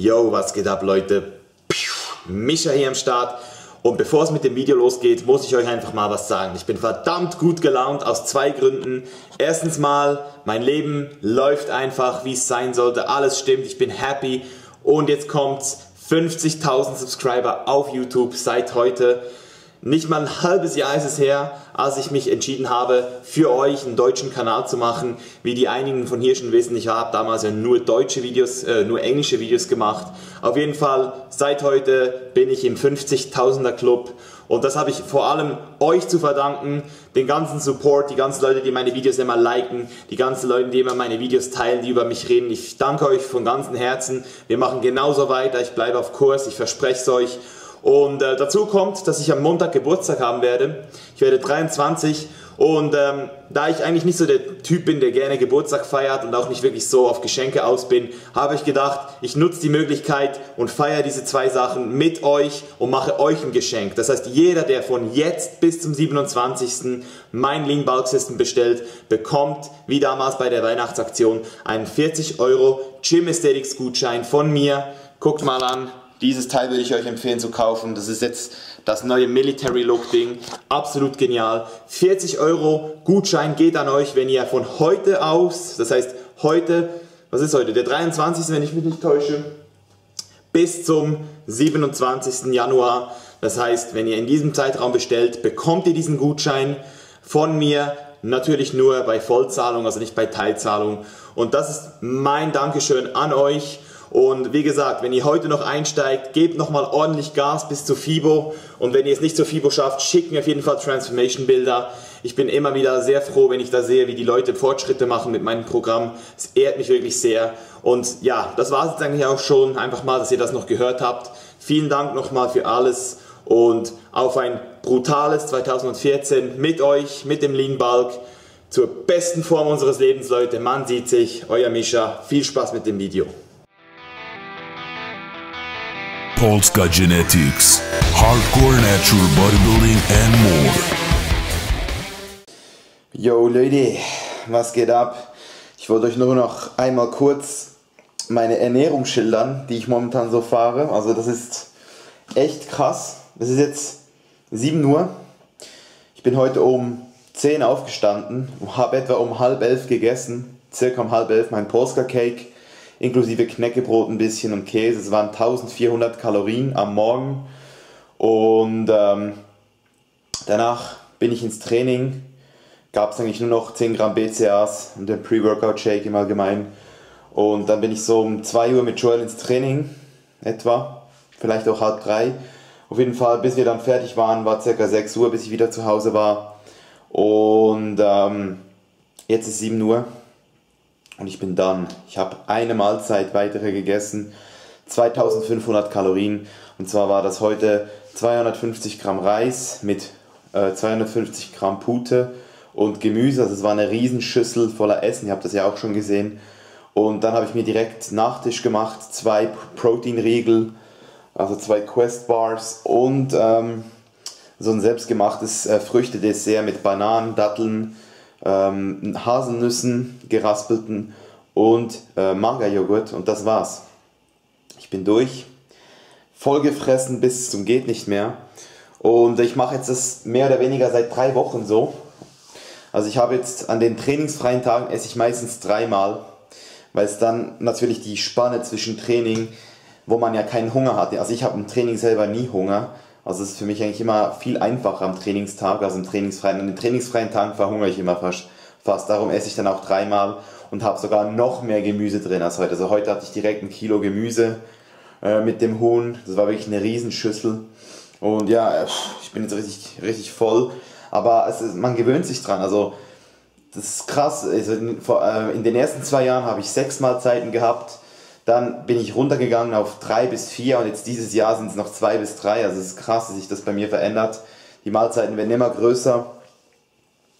Yo, was geht ab, Leute? Mischa hier am Start. Und bevor es mit dem Video losgeht, muss ich euch einfach mal was sagen. Ich bin verdammt gut gelaunt aus zwei Gründen. Erstens mal, mein Leben läuft einfach, wie es sein sollte. Alles stimmt, ich bin happy. Und jetzt kommt's. 50.000 Subscriber auf YouTube seit heute. Nicht mal ein halbes Jahr ist es her, als ich mich entschieden habe, für euch einen deutschen Kanal zu machen. Wie die einigen von hier schon wissen, ich habe damals ja nur deutsche Videos, äh, nur englische Videos gemacht. Auf jeden Fall, seit heute bin ich im 50.000er Club und das habe ich vor allem euch zu verdanken, den ganzen Support, die ganzen Leute, die meine Videos immer liken, die ganzen Leute, die immer meine Videos teilen, die über mich reden. Ich danke euch von ganzem Herzen. Wir machen genauso weiter. Ich bleibe auf Kurs. Ich verspreche es euch. Und äh, dazu kommt, dass ich am Montag Geburtstag haben werde. Ich werde 23 und ähm, da ich eigentlich nicht so der Typ bin, der gerne Geburtstag feiert und auch nicht wirklich so auf Geschenke aus bin, habe ich gedacht, ich nutze die Möglichkeit und feiere diese zwei Sachen mit euch und mache euch ein Geschenk. Das heißt, jeder, der von jetzt bis zum 27. mein Lean Bulk System bestellt, bekommt, wie damals bei der Weihnachtsaktion, einen 40 Euro Gym Aesthetics Gutschein von mir. Guckt mal an, dieses Teil würde ich euch empfehlen zu kaufen. Das ist jetzt das neue Military Look Ding. Absolut genial. 40 Euro Gutschein geht an euch, wenn ihr von heute aus, das heißt heute, was ist heute? Der 23. wenn ich mich nicht täusche, bis zum 27. Januar. Das heißt, wenn ihr in diesem Zeitraum bestellt, bekommt ihr diesen Gutschein von mir. Natürlich nur bei Vollzahlung, also nicht bei Teilzahlung. Und das ist mein Dankeschön an euch. Und wie gesagt, wenn ihr heute noch einsteigt, gebt nochmal ordentlich Gas bis zu FIBO. Und wenn ihr es nicht zur FIBO schafft, schickt mir auf jeden Fall Transformation-Bilder. Ich bin immer wieder sehr froh, wenn ich da sehe, wie die Leute Fortschritte machen mit meinem Programm. Es ehrt mich wirklich sehr. Und ja, das war es jetzt eigentlich auch schon. Einfach mal, dass ihr das noch gehört habt. Vielen Dank nochmal für alles und auf ein brutales 2014 mit euch, mit dem Lean Bulk. Zur besten Form unseres Lebens, Leute. Man sieht sich. Euer Mischa. Viel Spaß mit dem Video. Polska Genetics, Hardcore Natural Bodybuilding and more. Yo Leute, was geht ab? Ich wollte euch nur noch einmal kurz meine Ernährung schildern, die ich momentan so fahre. Also das ist echt krass. Es ist jetzt 7 Uhr. Ich bin heute um 10 aufgestanden, habe etwa um halb elf gegessen, circa um halb elf mein Polska Cake inklusive Knäckebrot ein bisschen und Käse. Es waren 1400 Kalorien am Morgen und ähm, danach bin ich ins Training. Gab es eigentlich nur noch 10 Gramm BCAAs und den Pre-Workout-Shake im Allgemeinen. Und dann bin ich so um 2 Uhr mit Joel ins Training, etwa, vielleicht auch halb drei. Auf jeden Fall, bis wir dann fertig waren, war circa 6 Uhr, bis ich wieder zu Hause war. Und ähm, jetzt ist 7 Uhr und ich bin dann. Ich habe eine Mahlzeit weitere gegessen, 2500 Kalorien und zwar war das heute 250 Gramm Reis mit äh, 250 Gramm Pute und Gemüse. Also es war eine Riesenschüssel voller Essen, ihr habt das ja auch schon gesehen. Und dann habe ich mir direkt Nachtisch gemacht, zwei Proteinriegel, also zwei Quest Bars und ähm, so ein selbstgemachtes äh, Früchtedessert mit Bananen, Datteln, ähm, Haselnüssen, geraspelten und äh, Manga-Joghurt und das war's. Ich bin durch, vollgefressen bis zum geht nicht mehr und ich mache jetzt das mehr oder weniger seit drei Wochen so. Also ich habe jetzt an den trainingsfreien Tagen esse ich meistens dreimal, weil es dann natürlich die Spanne zwischen Training, wo man ja keinen Hunger hat. Also ich habe im Training selber nie Hunger. Also es ist für mich eigentlich immer viel einfacher am Trainingstag als im trainingsfreien. An den trainingsfreien Tagen verhungere ich immer fast. fast. Darum esse ich dann auch dreimal und habe sogar noch mehr Gemüse drin als heute. Also heute hatte ich direkt ein Kilo Gemüse äh, mit dem Huhn. Das war wirklich eine Riesenschüssel. Und ja, ich bin jetzt richtig, richtig voll. Aber ist, man gewöhnt sich dran. Also das ist krass. Also in, äh, in den ersten zwei Jahren habe ich sechs Mahlzeiten gehabt dann bin ich runtergegangen auf drei bis vier und jetzt dieses Jahr sind es noch zwei bis drei. Also es ist krass, dass sich das bei mir verändert. Die Mahlzeiten werden immer größer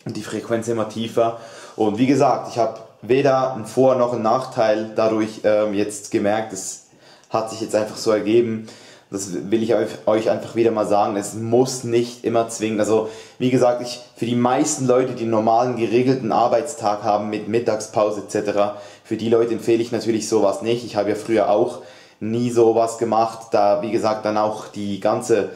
und die Frequenz immer tiefer. Und wie gesagt, ich habe weder einen Vor- noch einen Nachteil dadurch ähm, jetzt gemerkt. Es hat sich jetzt einfach so ergeben das will ich euch einfach wieder mal sagen, es muss nicht immer zwingen. Also wie gesagt, ich, für die meisten Leute, die einen normalen geregelten Arbeitstag haben mit Mittagspause etc., für die Leute empfehle ich natürlich sowas nicht. Ich habe ja früher auch nie sowas gemacht, da wie gesagt dann auch die ganze,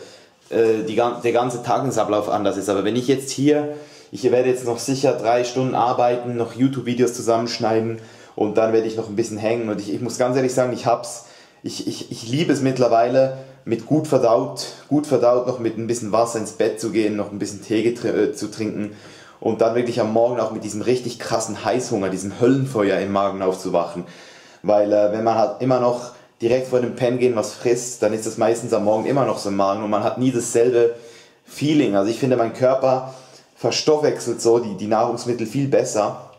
äh, die, der ganze Tagesablauf anders ist. Aber wenn ich jetzt hier, ich werde jetzt noch sicher drei Stunden arbeiten, noch YouTube-Videos zusammenschneiden und dann werde ich noch ein bisschen hängen und ich, ich muss ganz ehrlich sagen, ich hab's, ich, ich, ich liebe es mittlerweile, mit gut verdaut, gut verdaut noch mit ein bisschen Wasser ins Bett zu gehen, noch ein bisschen Tee äh, zu trinken und dann wirklich am Morgen auch mit diesem richtig krassen Heißhunger, diesem Höllenfeuer im Magen aufzuwachen. Weil äh, wenn man halt immer noch direkt vor dem Pen gehen was frisst, dann ist das meistens am Morgen immer noch so im Magen und man hat nie dasselbe Feeling. Also ich finde, mein Körper verstoffwechselt so die, die Nahrungsmittel viel besser.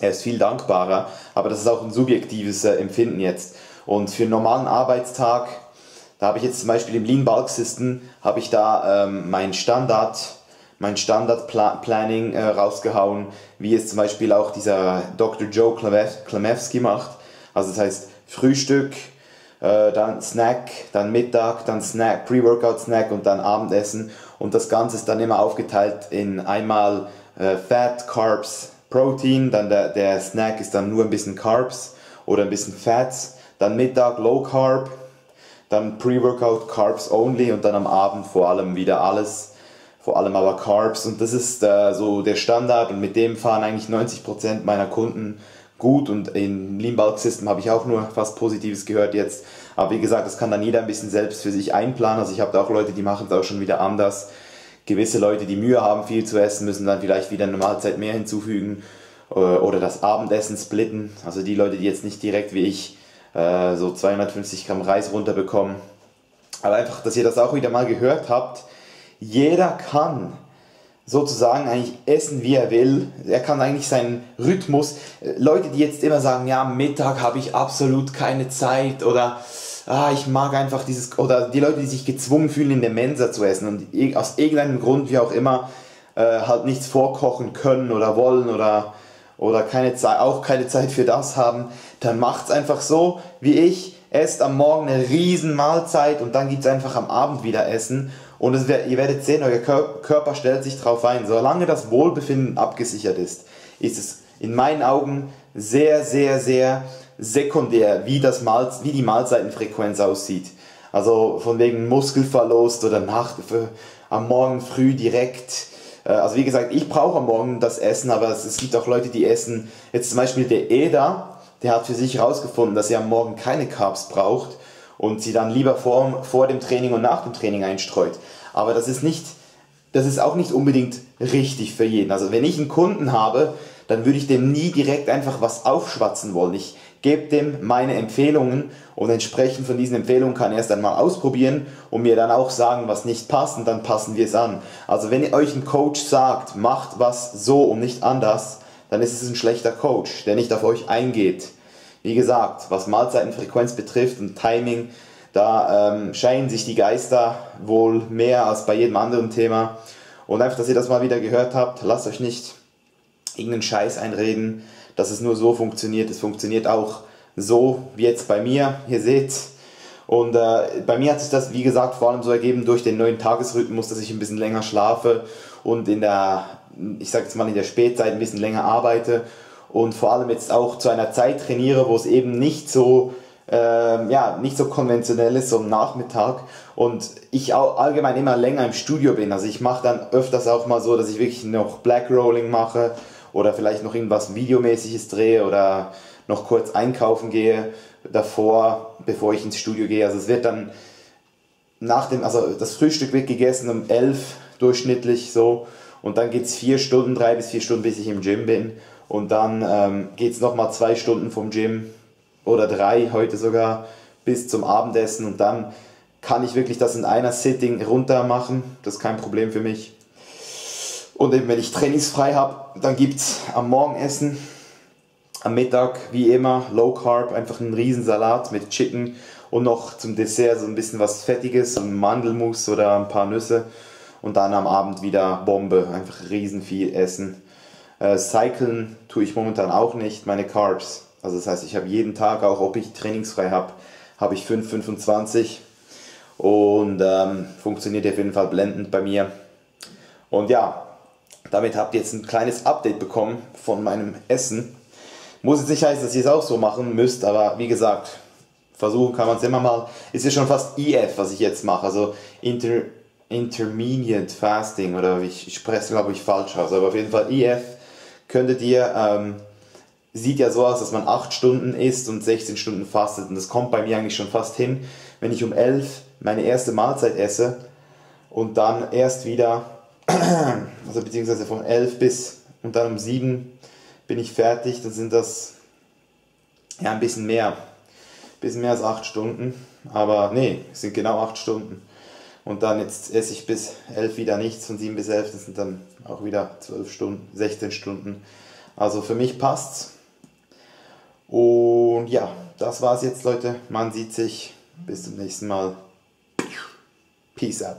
Er ist viel dankbarer, aber das ist auch ein subjektives äh, Empfinden jetzt. Und für einen normalen Arbeitstag da habe ich jetzt zum Beispiel im Lean Bulk System, habe ich da ähm, mein Standard, mein Standard Planning äh, rausgehauen, wie es zum Beispiel auch dieser Dr. Joe Klemewski macht. Also das heißt Frühstück, äh, dann Snack, dann Mittag, dann Snack, Pre-Workout Snack und dann Abendessen. Und das Ganze ist dann immer aufgeteilt in einmal äh, Fat, Carbs, Protein, dann der, der Snack ist dann nur ein bisschen Carbs oder ein bisschen Fats, dann Mittag Low Carb, dann Pre-Workout Carbs only und dann am Abend vor allem wieder alles, vor allem aber Carbs und das ist äh, so der Standard und mit dem fahren eigentlich 90% meiner Kunden gut und in Lean Bulk System habe ich auch nur fast Positives gehört jetzt. Aber wie gesagt, das kann dann jeder ein bisschen selbst für sich einplanen. Also ich habe da auch Leute, die machen es auch schon wieder anders. Gewisse Leute, die Mühe haben, viel zu essen, müssen dann vielleicht wieder eine Mahlzeit mehr hinzufügen äh, oder das Abendessen splitten. Also die Leute, die jetzt nicht direkt wie ich äh, so 250 Gramm Reis runterbekommen. Aber einfach, dass ihr das auch wieder mal gehört habt, jeder kann sozusagen eigentlich essen, wie er will. Er kann eigentlich seinen Rhythmus. Äh, Leute, die jetzt immer sagen, ja, Mittag habe ich absolut keine Zeit oder ah, ich mag einfach dieses, oder die Leute, die sich gezwungen fühlen, in der Mensa zu essen und aus irgendeinem Grund, wie auch immer, äh, halt nichts vorkochen können oder wollen oder oder keine Zeit, auch keine Zeit für das haben, dann macht es einfach so wie ich. Esst am Morgen eine riesen Mahlzeit und dann gibt es einfach am Abend wieder Essen. Und es, ihr werdet sehen, euer Körper stellt sich darauf ein. Solange das Wohlbefinden abgesichert ist, ist es in meinen Augen sehr, sehr, sehr sekundär, wie, das Mahl, wie die Mahlzeitenfrequenz aussieht. Also von wegen Muskelverlust oder Nacht, am Morgen früh direkt äh, also wie gesagt, ich brauche am Morgen das Essen, aber es, es, gibt auch Leute, die essen. Jetzt zum Beispiel der Eda, der hat für sich herausgefunden, dass er am Morgen keine Carbs braucht und sie dann lieber vor, vor dem Training und nach dem Training einstreut. Aber das ist nicht, das ist auch nicht unbedingt richtig für jeden. Also wenn ich einen Kunden habe, dann würde ich dem nie direkt einfach was aufschwatzen wollen. Ich gebe dem meine Empfehlungen und entsprechend von diesen Empfehlungen kann er es dann mal ausprobieren und mir dann auch sagen, was nicht passt und dann passen wir es an. Also wenn euch ein Coach sagt, macht was so und nicht anders, dann ist es ein schlechter Coach, der nicht auf euch eingeht. Wie gesagt, was Mahlzeitenfrequenz betrifft und Timing, da ähm, scheinen sich die Geister wohl mehr als bei jedem anderen Thema. Und einfach, dass ihr das mal wieder gehört habt, lasst euch nicht irgendeinen Scheiß einreden dass es nur so funktioniert. Es funktioniert auch so wie jetzt bei mir, ihr seht. Und äh, bei mir hat sich das, wie gesagt, vor allem so ergeben durch den neuen Tagesrhythmus, dass ich ein bisschen länger schlafe und in der, ich sag jetzt mal, in der Spätzeit ein bisschen länger arbeite und vor allem jetzt auch zu einer Zeit trainiere, wo es eben nicht so ähm, ja, nicht so konventionell ist, so am Nachmittag. Und ich auch allgemein immer länger im Studio bin. Also ich mache dann öfters auch mal so, dass ich wirklich noch Black Rolling mache oder vielleicht noch irgendwas Videomäßiges drehe oder noch kurz einkaufen gehe davor, bevor ich ins Studio gehe. Also es wird dann nach dem, also das Frühstück wird gegessen um 11 durchschnittlich so und dann geht es vier Stunden, drei bis vier Stunden, bis ich im Gym bin und dann ähm, geht es nochmal zwei Stunden vom Gym oder drei heute sogar bis zum Abendessen und dann kann ich wirklich das in einer Sitting runter machen. Das ist kein Problem für mich. Und eben, wenn ich trainingsfrei habe, dann gibt es am Morgenessen, am Mittag wie immer Low Carb, einfach einen Riesensalat mit Chicken und noch zum Dessert so ein bisschen was Fettiges, so ein Mandelmus oder ein paar Nüsse. Und dann am Abend wieder Bombe, einfach riesen viel essen. Äh, cyclen tue ich momentan auch nicht, meine Carbs. Also das heißt, ich habe jeden Tag, auch ob ich trainingsfrei habe, habe ich 5,25 und ähm, funktioniert auf jeden Fall blendend bei mir. Und ja, damit habt ihr jetzt ein kleines Update bekommen von meinem Essen. Muss jetzt nicht heißen, dass ihr es auch so machen müsst, aber wie gesagt, versuchen kann man es immer mal. Ist ja schon fast IF, was ich jetzt mache, also Inter, Intermediate Fasting oder ich, spreche es glaube ich falsch aus, aber auf jeden Fall IF könntet ihr, ähm, sieht ja so aus, dass man 8 Stunden isst und 16 Stunden fastet und das kommt bei mir eigentlich schon fast hin, wenn ich um 11 meine erste Mahlzeit esse und dann erst wieder, also beziehungsweise von 11 bis und dann um 7 bin ich fertig, dann sind das ja ein bisschen mehr, ein bisschen mehr als 8 Stunden, aber nee, es sind genau 8 Stunden. Und dann jetzt esse ich bis 11 wieder nichts, von 7 bis 11, das sind dann auch wieder 12 Stunden, 16 Stunden. Also für mich passt's. Und ja, das war's jetzt, Leute. Man sieht sich. Bis zum nächsten Mal. Peace out.